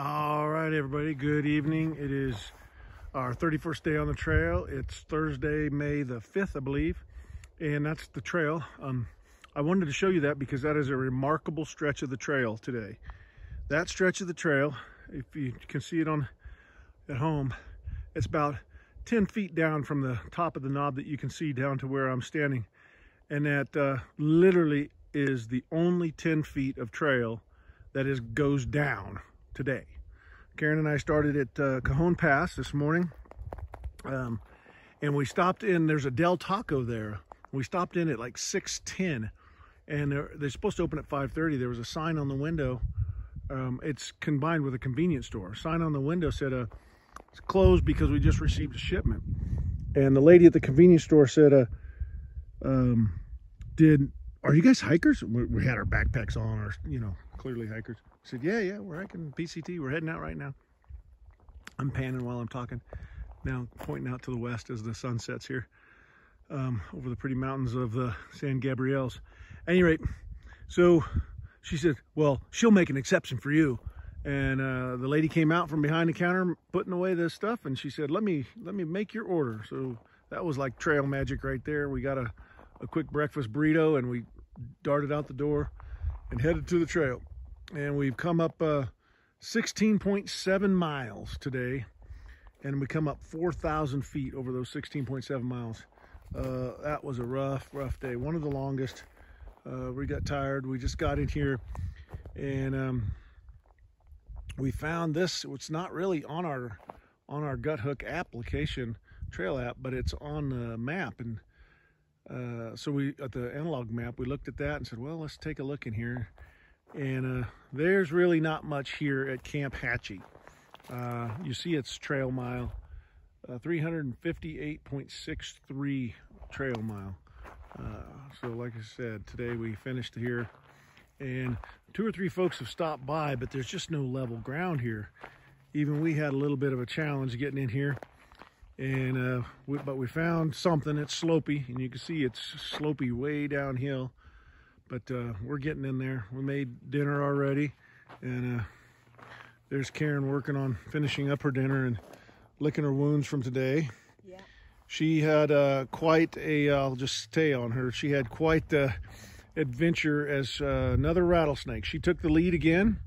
All right, everybody, good evening. It is our 31st day on the trail. It's Thursday, May the 5th, I believe, and that's the trail. Um, I wanted to show you that because that is a remarkable stretch of the trail today. That stretch of the trail, if you can see it on at home, it's about 10 feet down from the top of the knob that you can see down to where I'm standing. And that uh, literally is the only 10 feet of trail that is goes down today. Karen and I started at uh, Cajon Pass this morning. Um, and we stopped in, there's a Del Taco there. We stopped in at like 6.10 and they're, they're, supposed to open at 5.30. There was a sign on the window. Um, it's combined with a convenience store. Sign on the window said uh, it's closed because we just received a shipment. And the lady at the convenience store said, uh, um, did, are you guys hikers? We, we had our backpacks on, or, you know, clearly hikers said, yeah, yeah, we're hiking PCT. We're heading out right now. I'm panning while I'm talking. Now pointing out to the west as the sun sets here um, over the pretty mountains of the San Gabriels. Any rate, so she said, well, she'll make an exception for you. And uh, the lady came out from behind the counter putting away this stuff and she said, let me let me make your order. So that was like trail magic right there. We got a, a quick breakfast burrito and we darted out the door and headed to the trail and we've come up uh, 16.7 miles today and we come up 4,000 feet over those 16.7 miles. Uh, that was a rough, rough day. One of the longest. Uh, we got tired. We just got in here and um, we found this. It's not really on our on our Guthook application trail app, but it's on the map. And uh, so we at the analog map, we looked at that and said, well, let's take a look in here and uh, there's really not much here at Camp Hatchie. Uh, you see it's trail mile, uh, 358.63 trail mile. Uh, so like I said, today we finished here and two or three folks have stopped by, but there's just no level ground here. Even we had a little bit of a challenge getting in here and uh, we, but we found something it's slopey and you can see it's slopey way downhill but uh, we're getting in there. We made dinner already, and uh, there's Karen working on finishing up her dinner and licking her wounds from today. Yeah. She had uh, quite a, I'll just stay on her, she had quite the adventure as uh, another rattlesnake. She took the lead again,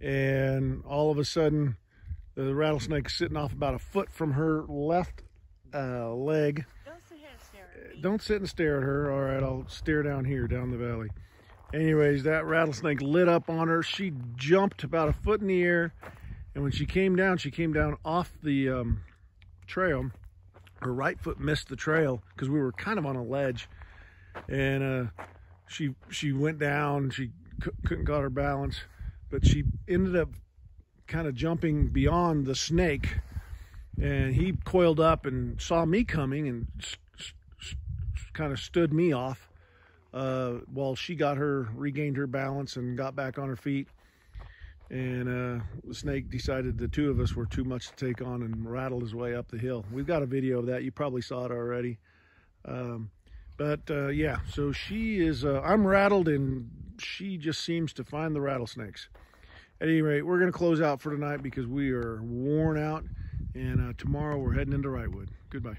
and all of a sudden, the rattlesnake sitting off about a foot from her left uh, leg don't sit and stare at her. All right, I'll stare down here, down the valley. Anyways, that rattlesnake lit up on her. She jumped about a foot in the air. And when she came down, she came down off the um, trail. Her right foot missed the trail because we were kind of on a ledge. And uh, she she went down. She couldn't got her balance. But she ended up kind of jumping beyond the snake. And he coiled up and saw me coming and kind of stood me off uh, while she got her, regained her balance and got back on her feet. And uh, the snake decided the two of us were too much to take on and rattled his way up the hill. We've got a video of that. You probably saw it already. Um, but uh, yeah, so she is, uh, I'm rattled and she just seems to find the rattlesnakes. At any rate, we're going to close out for tonight because we are worn out. And uh, tomorrow we're heading into Wrightwood. Goodbye.